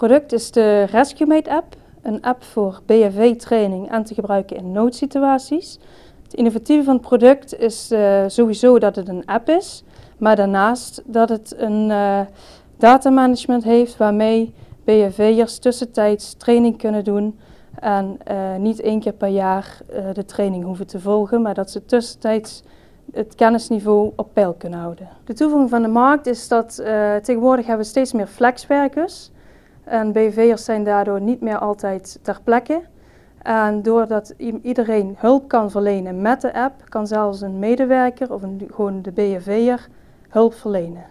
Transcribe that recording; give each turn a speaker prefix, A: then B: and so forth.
A: product is de RescueMate app, een app voor BFV-training en te gebruiken in noodsituaties. Het innovatieve van het product is uh, sowieso dat het een app is, maar daarnaast dat het een uh, datamanagement heeft waarmee BFV'ers tussentijds training kunnen doen en uh, niet één keer per jaar de training hoeven te volgen, maar dat ze tussentijds het kennisniveau op peil kunnen houden. De toevoeging van de markt is dat tegenwoordig hebben we steeds meer flexwerkers en BV'ers zijn daardoor niet meer altijd ter plekke. En doordat iedereen hulp kan verlenen met de app, kan zelfs een medewerker of een, gewoon de BV'er hulp verlenen.